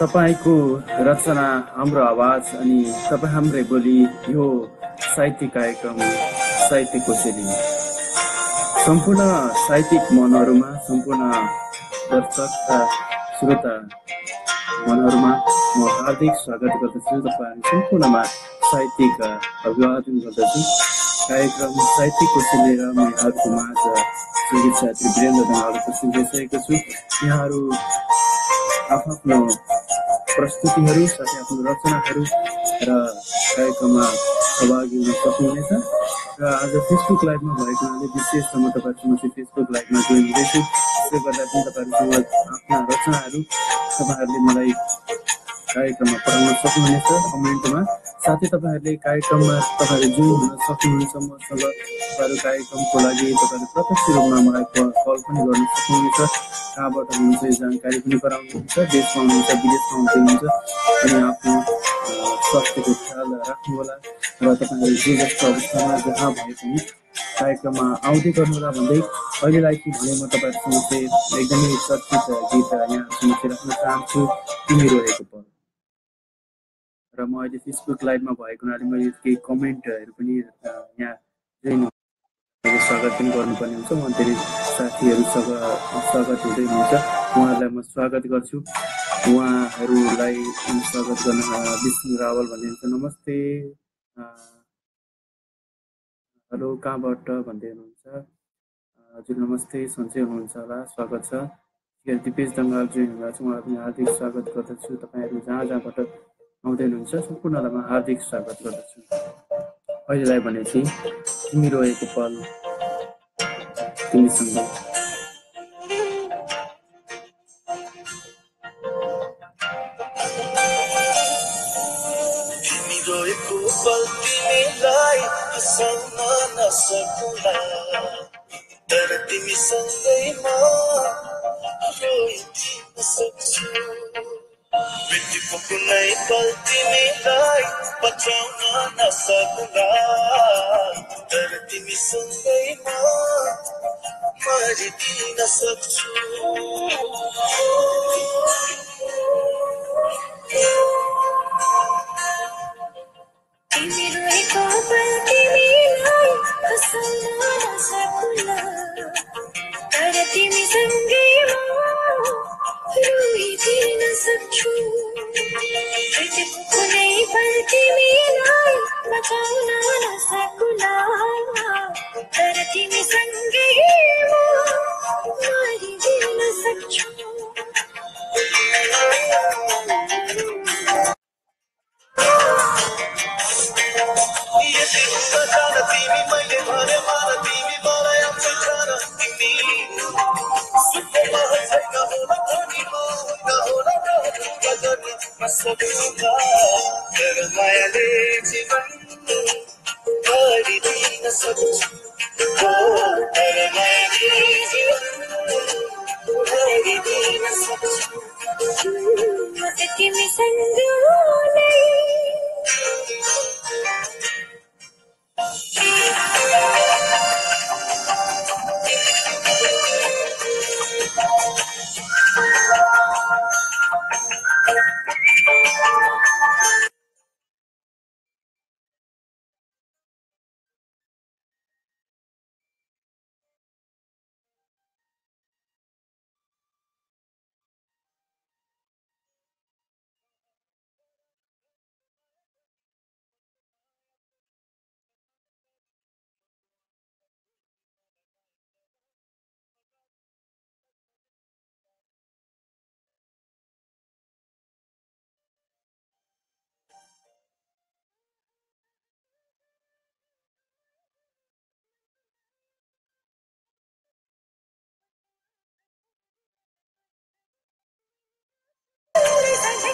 तपाईँको रचना हाम्रो आवाज अनि तपाईँ हाम्रै बोली यो साहित्यिक कार्यक्रम साहित्य कोसेली। सम्पूर्ण साहित्यिक मनहरूमा सम्पूर्ण दर्शक श्रोता मनहरूमा म हार्दिक स्वागत गर्दछु। तपाईँहरू सम्पूर्णमा साहित्यिक अभिवादन गर्दछु। कार्यक्रम साहित्यिक कोसेली र म माझ सङ्गीत साथी वीरेन्द्र दङ्गाल उपस्थित भइसकेको छु। यहाँहरू आफ्नो प्रस्तुतिहरू साथै आफ्नो रचनाहरू र कार्यक्रममा सहभागी हुन सक्नुहुनेछ। र आज फेसबुक लाइभमा भएको हुनाले विशेष म तपाईँहरूसँग चाहिँ फेसबुक लाइभमा जोइन हुँदैछु। त्यसले गर्दा पनि तपाईँहरूसँग आफ्ना रचनाहरू तपाईँहरूले मलाई कार्यक्रममा पठाउन सक्नुहुनेछ? कमेन्टमा। साथै तपाईँहरूले कार्यक्रममा तपाईँहरू जोइन हुन सक्नुहुनेछ मसँग तपाईँहरू कार्यक्रमको लागि तपाईँहरू प्रत्यक्ष रूपमा मलाई कल पनि गर्न सक्नुहुनेछ। कहाँबाट हुनुहुन्छ जानकारी पनि गराउनुहुन्छ देशमा हुनुहुन्छ विदेशमा हुनुहुन्छ अनि आफ्नो स्वास्थ्यको ख्याल राख्नुहोला र तपाईँहरू जे जस्तो अवस्थामा जहाँ भए पनि कार्यक्रममा आउँदै गर्नुहोला भन्दै अहिलेलाई चाहिँ भने म तपाईँहरूसँग चाहिँ एकदमै चर्चित गीत यहाँहरूसँग चाहिँ राख्न चाहन्छु। तिमी रहेको पल। र म अहिले फेसबुक लाइभमा भएको हुनाले मैले केही कमेन्टहरू पनि यहाँ स्वागत पनि गर्नुपर्ने हुन्छ। म धेरै साथीहरूसँग स्वागत हुँदै हुनुहुन्छ। उहाँहरूलाई म स्वागत गर्छु। उहाँहरूलाई स्वागत गर्न विष्णु रावल भन्नुहुन्छ नमस्ते। हेलो कहाँबाट भन्दै हुनुहुन्छ? हजुर नमस्ते। सन्चै हुनुहुन्छ होला। स्वागत छ। दिपेश दङ्गाल जो हुनुहुन्छ उहाँलाई पनि हार्दिक स्वागत गर्दछु। तपाईँहरू जहाँ जहाँबाट आउँदै हुनुहुन्छ सम्पूर्णलाई म हार्दिक स्वागत गर्दछु। अहिलेलाई भने चाहिँ तिमी तिमीसँग। रोएको पल नसकुला। तर तिमीसँगै म रोइदिन सक्छु। मृत्युको कुनै पल तिमीलाई बचाउन नसकुला तर तिमीसँगै म मरिदिन सक्छु तिमी रोएको पल तिमीलाई हँसाउन गर्न सक्नुला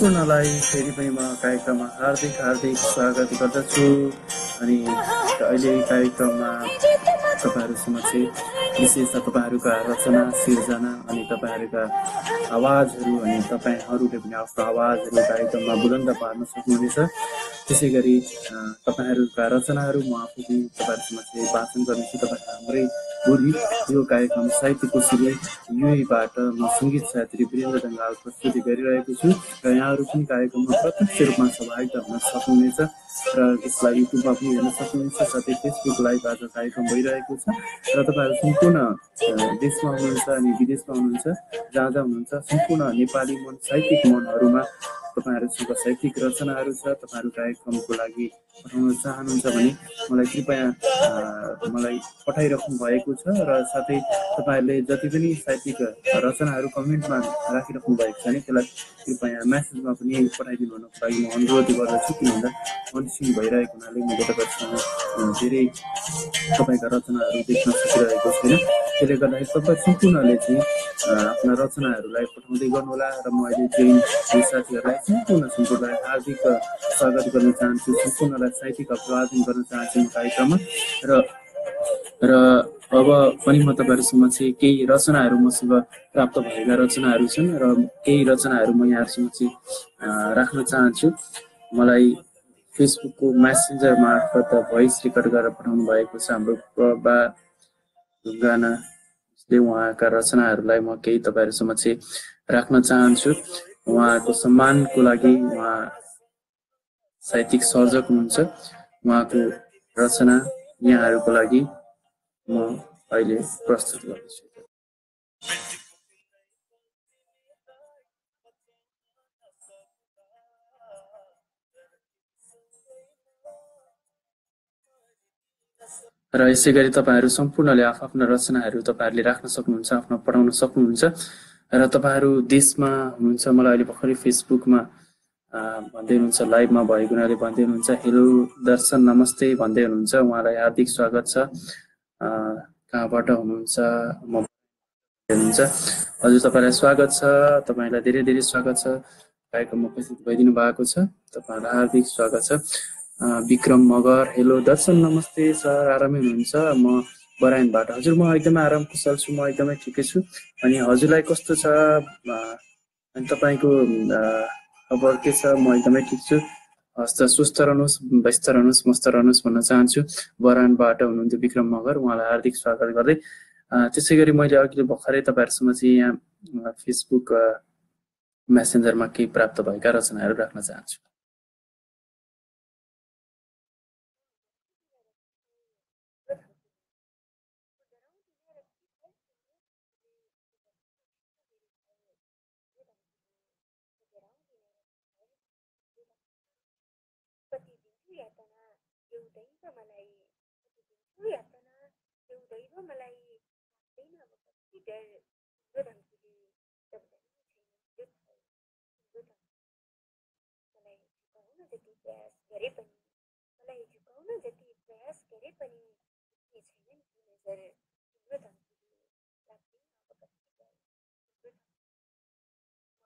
सम्पूर्णलाई फेरि पनि म कार्यक्रममा हार्दिक हार्दिक स्वागत गर्दछु। अनि अहिले कार्यक्रममा तपाईँहरू समक्ष विशेष तपाईँहरूका रचना सिर्जना अनि तपाईँहरूका आवाजहरू अनि तपाईँहरूले पनि आफ्नो आवाजहरू कार्यक्रममा बुलन्द पार्न सक्नुहुनेछ। त्यसै गरी तपाईँहरूका रचनाहरू म आफू पनि तपाईँहरू समक्ष वाचन गर्नेछु। तपाईँ हाम्रै बोली यो कार्यक्रम साहित्य कोशीले युएबाट म सङ्गीत साहित्री वीरेन्द्र ढङ्गाल प्रस्तुति गरिरहेको छु र यहाँहरू पनि कार्यक्रममा प्रत्यक्ष रूपमा सहभागिता हुन सक्नुहुनेछ। र यसलाई युट्युबमा पनि हेर्न सक्नुहुनेछ साथै फेसबुक लाइभ आज कार्यक्रम भइरहेको छ। र तपाईँहरू सम्पूर्ण देशमा हुनुहुन्छ अनि विदेशमा हुनुहुन्छ जहाँ जहाँ हुनुहुन्छ सम्पूर्ण नेपाली मन साहित्यिक मनहरूमा तपाईँहरूसँग साहित्यिक रचनाहरू छ तपाईँहरू कार्यक्रमको लागि पठाउन चाहनुहुन्छ भने मलाई कृपया मलाई पठाइराख्नु भएको छ र साथै तपाईँहरूले जति पनि साहित्यिक रचनाहरू कमेन्टमा राखिराख्नु भएको छ भने त्यसलाई कृपया म्यासेजमा पनि पठाइदिनु हुनको लागि म अनुरोध गर्दछु। किन अन्सिन भइरहेको हुनाले मैले तपाईँहरूसँग अ, धेरै तपाईँका रचनाहरू देख्न सकिरहेको छैन। त्यसले गर्दाखेरि तपाईँ सम्पूर्णले चाहिँ आफ्ना रचनाहरूलाई पठाउँदै गर्नुहोला र म अहिले चाहिँ साथीहरूलाई सम्पूर्ण सम्पूर्णलाई हार्दिक स्वागत गर्न चाहन्छु। सम्पूर्णलाई साहित्यिक अभिवादन गर्न चाहन्छु म कार्यक्रममा। र र अब पनि म तपाईँहरूसँग चाहिँ केही रचनाहरू मसँग प्राप्त भएका रचनाहरू छन् र केही रचनाहरू म यहाँहरूसँग चाहिँ राख्न चाहन्छु। मलाई फेसबुकको म्यासेन्जर मार्फत भोइस रेकर्ड गरेर पठाउनु भएको छ। हाम्रो प्रभा ढुङ्गानाले उहाँका रचनाहरूलाई म केही तपाईँहरू समक्ष राख्न चाहन्छु। उहाँको सम्मानको लागि उहाँ साहित्यिक सर्जक हुनुहुन्छ। उहाँको रचना यहाँहरूको लागि म अहिले प्रस्तुत गर्दैछु। र यसै गरी तपाईँहरू सम्पूर्णले आफ्ना रचनाहरू तपाईँहरूले राख्न सक्नुहुन्छ आफ्नो पढाउन सक्नुहुन्छ र तपाईँहरू देशमा हुनुहुन्छ मलाई अहिले भर्खरै फेसबुकमा भन्दै हुनुहुन्छ लाइभमा भएको हुनाले भन्दै हुनुहुन्छ हेलो दर्शन नमस्ते भन्दै हुनुहुन्छ उहाँलाई हार्दिक स्वागत छ। कहाँबाट हुनुहुन्छ? म हुनुहुन्छ। हजुर तपाईँलाई स्वागत छ। तपाईँलाई धेरै धेरै स्वागत छ। कार्यक्रममा उपस्थित भइदिनु भएको छ। तपाईँहरूलाई हार्दिक स्वागत छ। विक्रम मगर। हेलो दर्शन नमस्ते सर आरामै हुनुहुन्छ? म बराइनबाट हजुर म एकदमै आराम कुशल छु म एकदमै ठिकै छु। अनि हजुरलाई कस्तो छ? अनि तपाईँको खबर के छ? म एकदमै ठिक छु। हस् त स्वस्थ रहनुहोस् व्यस्त रहनुहोस् मस्त रहनुहोस् भन्न चाहन्छु। बरानबाट हुनुहुन्थ्यो विक्रम मगर उहाँलाई हार्दिक स्वागत गर्दै। त्यसै गरी मैले अघि भर्खरै तपाईँहरूसँग चाहिँ यहाँ फेसबुक मेसेन्जरमा केही प्राप्त भएका रचनाहरू राख्न चाहन्छु। मलाई कति यातना एउटैमा मलाई लाग्दैन अब कति डर तिम्रो धम्कीले दब्दनी छैन त्यो मलाई झुकाउन जति प्रयास गरे पनि मलाई झुकाउन जति प्रयास गरे पनि झुक्ने छैनन् ती नज़र तिम्रो धम्कीले लाग्दैन अब कति डर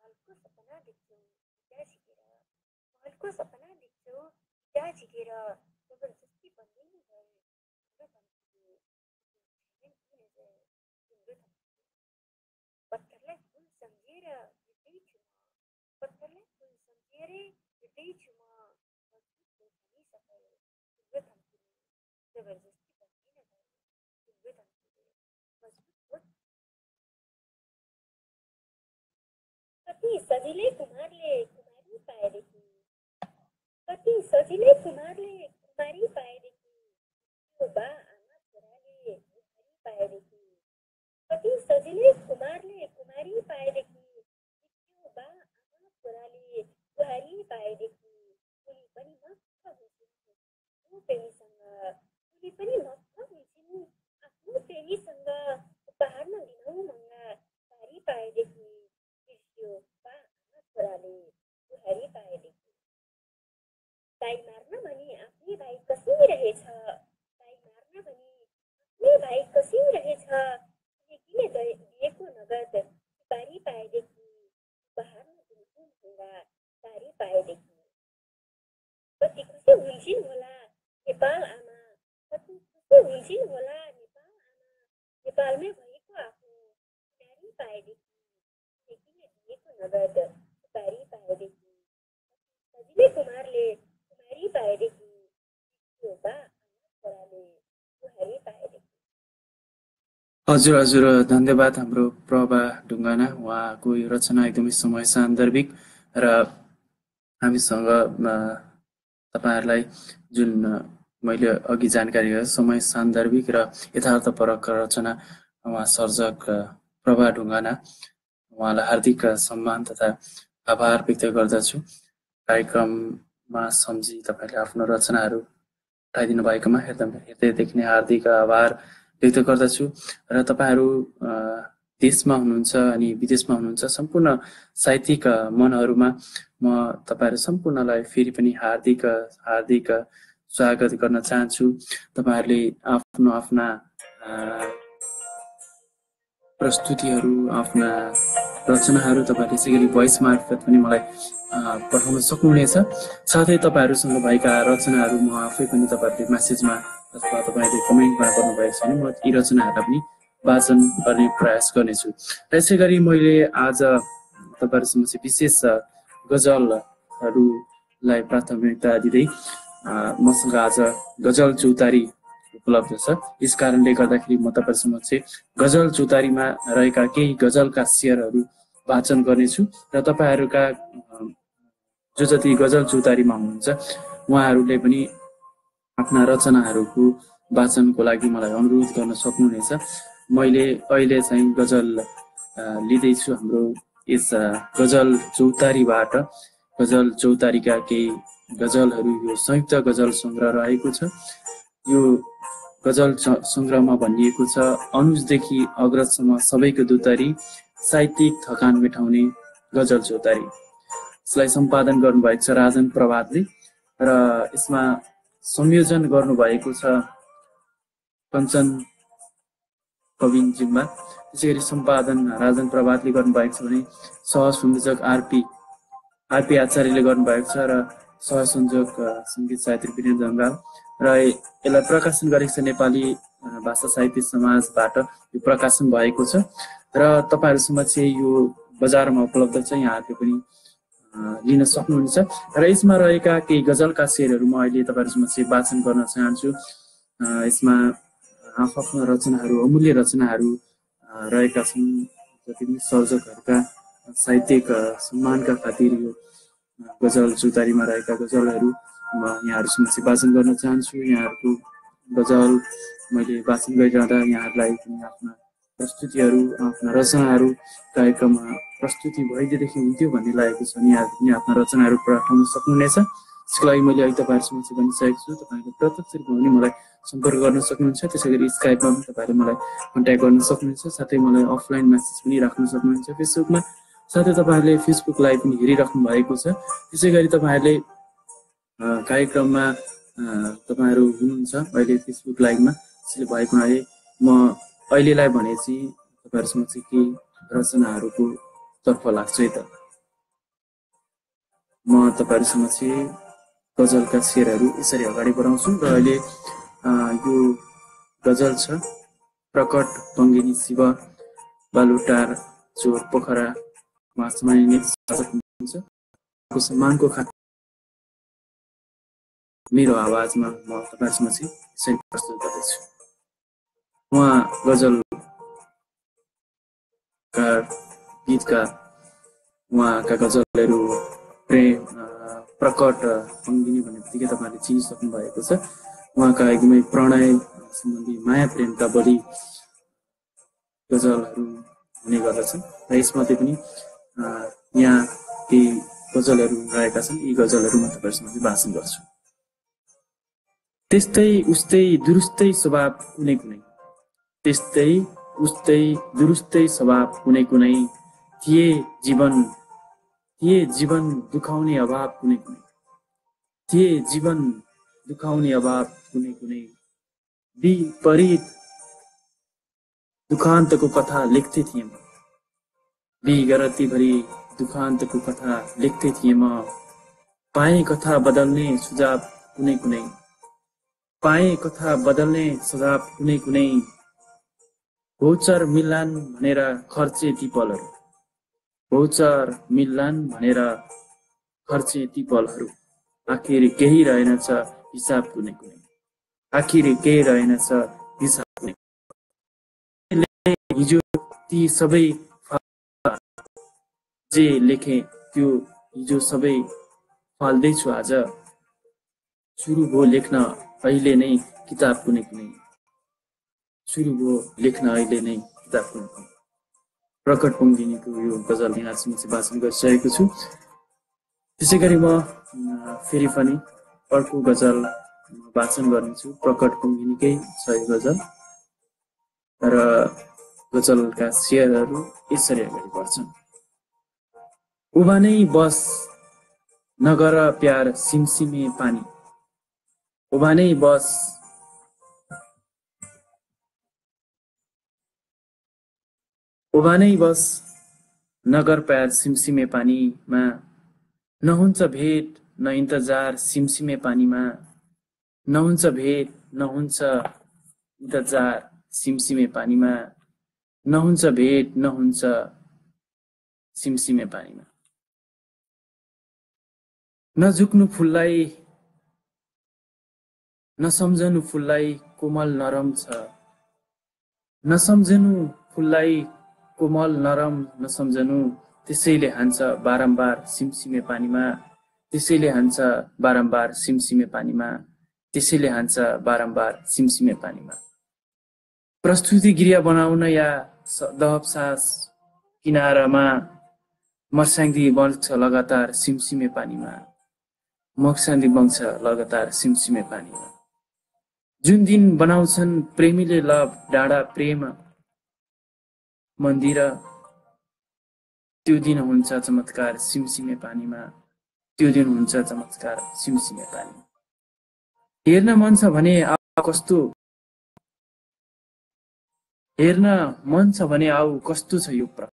महलको सपना देख्छौ भिटा झिकेर महलको सपना देख्छौ भिटा झिकेर विदेशमा पत्थरले कोई सम्झेरे विदेशमा मज़बूत बनी सके तुम्हें धमकी नहीं ज़बरदस्ती बनी न करे तुम्हें धमकी दे मज़बूत मत कति सजिलै कुमारले कुमारी पाएदेखि कति सजिलै कुमारले कुमारी पाएदेखि त्यो बा आमा छोराले कुमारी पाएदेखि कति सजिलै कुमारले कुमारी पाएदेखि बुहारी पाएदेखि उनी पनि मक्ख हुन्छन् आफ्नो प्रेमीसँग उनी पनि मक्ख हुन्छन् आफ्नो प्रेमीसँग उपहारमा दिनौ मङ्गा हजुर हजुर। धन्यवाद हाम्रो प्रभा ढुङ्गाना। उहाँको यो रचना एकदमै समय सान्दर्भिक र हामीसँग तपाईँहरूलाई जुन मैले अघि जानकारी गरेँ समय सान्दर्भिक र यथार्थपरक रचना उहाँ सर्जक प्रभा ढुङ्गाना। उहाँलाई हार्दिक सम्मान तथा आभार व्यक्त गर्दछु। कार्यक्रममा सम्झी तपाईँले आफ्नो रचनाहरू पठाइदिनु भएकोमा हेर्दा हृदयदेखि नै हार्दिक आभार। व्यक्त गर्दछु। र तपाईँहरू देशमा हुनुहुन्छ अनि विदेशमा हुनुहुन्छ सम्पूर्ण साहित्यिक मनहरूमा म तपाईँहरू सम्पूर्णलाई फेरि पनि हार्दिक हार्दिक स्वागत गर्न चाहन्छु। तपाईँहरूले आफ्नो आफ्ना प्रस्तुतिहरू आफ्ना रचनाहरू तपाईँहरूले यसै गरी भोइस मार्फत पनि मलाई पठाउन सक्नुहुनेछ। साथै तपाईँहरूसँग भएका रचनाहरू म आफै पनि तपाईँहरूले म्यासेजमा अथवा तपाईँले कमेन्टमा गर्नुभएको छ भने म यी रचनाहरूलाई पनि वाचन गर्ने प्रयास गर्नेछु। र यसै गरी मैले आज तपाईँहरूसँग चाहिँ विशेष गजलहरूलाई प्राथमिकता दिँदै मसँग आज गजल चौतारी उपलब्ध छ। यस कारणले गर्दाखेरि म तपाईँहरूसँग चाहिँ गजल चौतारीमा रहेका केही गजलका शेयरहरू वाचन गर्नेछु। र तपाईँहरूका जो जति गजल चौतारीमा हुनुहुन्छ उहाँहरूले पनि आफ्ना रचनाहरूको वाचनको लागि मलाई अनुरोध गर्न सक्नुहुनेछ। मैले अहिले चाहिँ गजल लिँदैछु हाम्रो यस गजल चौतारीबाट। गजल चौतारीका केही गजलहरू यो संयुक्त गजल सङ्ग्रह रहेको छ। यो गजल सङ्ग्रहमा भनिएको छ अनुजदेखि अग्रजसम्म सबैको दुतारी साहित्यिक थकान मेटाउने गजल चौतारी। यसलाई सम्पादन गर्नुभएको छ राजन प्रभातले र यसमा संयोजन गर्नुभएको छ। कञ्चन कविन जिम्बा त्यसै गरी सम्पादन राजन प्रभातले गर्नुभएको छ भने सह संयोजक आरपी आरपी आचार्यले गर्नुभएको छ र सह संयोजक अ, सङ्गीत साहित्य वीरेन्द्र जङ्गाल। र यसलाई प्रकाशन गरेको छ नेपाली भाषा साहित्य समाजबाट यो प्रकाशन भएको छ। र तपाईँहरूसम्म चाहिँ यो बजारमा उपलब्ध छ यहाँहरूले पनि लिन सक्नुहुन्छ। र यसमा रहेका केही गजलका शेरहरू म अहिले तपाईँहरूसम्म चाहिँ वाचन गर्न चाहन्छु। यसमा आफ्नो रचनाहरू अमूल्य रचनाहरू रहेका छन् जति पनि सर्जकहरूका साहित्यिक सम्मानका खातिर यो गजल चौतारीमा रहेका गजलहरू म यहाँहरूसँग चाहिँ वाचन गर्न चाहन्छु। यहाँहरूको गजल मैले वाचन गरिरहँदा यहाँहरूलाई आफ्ना प्रस्तुतिहरू आफ्ना रचनाहरू कार्यक्रममा प्रस्तुति भइदिएदेखि हुन्थ्यो भन्ने लागेको छ। अनि यहाँहरू पनि आफ्ना रचनाहरू पठाउन सक्नुहुनेछ। त्यसको लागि मैले अहिले तपाईँहरूसँग चाहिँ भनिसकेको छु। तपाईँहरूले प्रत्यक्ष रूपमा पनि मलाई सम्पर्क गर्न सक्नुहुन्छ। त्यसै गरी स्काइपमा पनि तपाईँहरूले मलाई कन्ट्याक्ट गर्न सक्नुहुन्छ। साथै मलाई अफलाइन मेसेज पनि राख्न सक्नुहुन्छ फेसबुकमा साथै तपाईँहरूले फेसबुक लाइभ पनि हेरिराख्नु भएको छ। त्यसै गरी तपाईँहरूले कार्यक्रममा तपाईँहरू हुनुहुन्छ अहिले फेसबुक लाइभमा त्यसले भएको हुनाले म अहिलेलाई भने चाहिँ तपाईँहरूसँग चाहिँ केही रचनाहरूको तर्फ लाग्छु है त। म तपाईँहरूसँग चाहिँ गजलका शेरहरू यसरी अगाडि बढाउँछु र अहिले यो गजल छ प्रकट बङ्गिनी शिव बालुटार चोर उहाँको सम्मानको खातिर मेरो आवाजमा म तपाईँहरूसँग चाहिँ यसरी प्रस्तुत गर्दैछु। उहाँ गजलकार गीतकार उहाँका गजलहरू प्रेम प्रकट अ, बङ्गिनी भन्ने बित्तिकै तपाईँहरूले चिनिसक्नु भएको छ। उहाँका एकदमै प्रणय सम्बन्धी माया प्रेमका बढी गजलहरू हुने गर्दछन् र यसमध्ये पनि यहाँ केही गजलहरू रहेका छन्। यी गजलहरू म तपाईँहरूसँग भाषण गर्छु। त्यस्तै उस्तै दुरुस्तै स्वभाव कुनै कुनै। त्यस्तै उस्तै दुरुस्तै स्वभाव कुनै कुनै थिए जीवन थिए जीवन दुखाउने अभाव कुनै कुनै। थिए जीवन दुखाउने अभाव कुनै कुनै। विपरीत दुखान्तको कथा लेख्दै थिएँ म। विगरतीभरि दुखान्तको कथा लेख्दै थिएँ म। पाएँ कथा बदल्ने सुझाव कुनै कुनै। पाएँ कथा बदल्ने सुझाव कुनै कुनै। भोचर मिलान भनेर खर्चे ती पलहरू। भोचर मिलान भनेर खर्चे ती पलहरू। आखिर केही रहेनछ हिसाब कुनै कुनै। आखिर केही रहेनछ हिसाब। हिजो ती सबै जे लेखे त्यो हिजो सबै फाल्दैछु आज। सुरु भयो लेख्न अहिले नै किताब कुनै कुनै। सुरु भयो लेख्न अहिले नै किताब कुनै कुनै। प्रकट पङ्गिनीको यो गजल यहाँ चाहिँ वाचन गरिसकेको छु। त्यसै गरी म फेरि पनि अर्को गजल वाचन गर्नेछु। प्रकट पङ्गिनीकै छ यो गजल। र गजलका शेयरहरू यसरी अगाडि बढ्छन्। उभानै बस नगर प्यार सिमसिमे पानी। उभानै बस उभानै बस नगर प्यार सिमसिमे पानीमा नहुन्छ भेट न इन्तजार सिमसिमे पानीमा नहुन्छ भेट नहुन्छ इन्तजार सिमसिमे पानीमा नहुन्छ भेट नहुन्छ सिमसिमे पानीमा। नझुक्नु फुललाई नसम्झनु फुललाई कोमल नरम छ। नसम्झनु फुललाई कोमल नरम नसम्झनु त्यसैले हान्छ बारम्बार सिमसिमे पानीमा। त्यसैले हान्छ बारम्बार सिमसिमे पानीमा। त्यसैले हान्छ बारम्बार सिमसिमे पानीमा। प्रस्तुति गृह बनाउन या दहब सास किनारामा मर्स्याङ्दी बन्छ लगातार सिमसिमे पानीमा। मक्सान्दी बन्छ लगातार सिमसिमे पानीमा। जुन दिन बनाउँछन् प्रेमीले लभ डाँडा प्रेम मन्दिर त्यो दिन हुन्छ चमत्कार सिमसिमे पानीमा। त्यो दिन हुन्छ चमत्कार सिमसिमे पानीमा हेर्न मन छ भने आऊ कस्तो? हेर्न मन छ भने आऊ कस्तो छ यो प्रकृति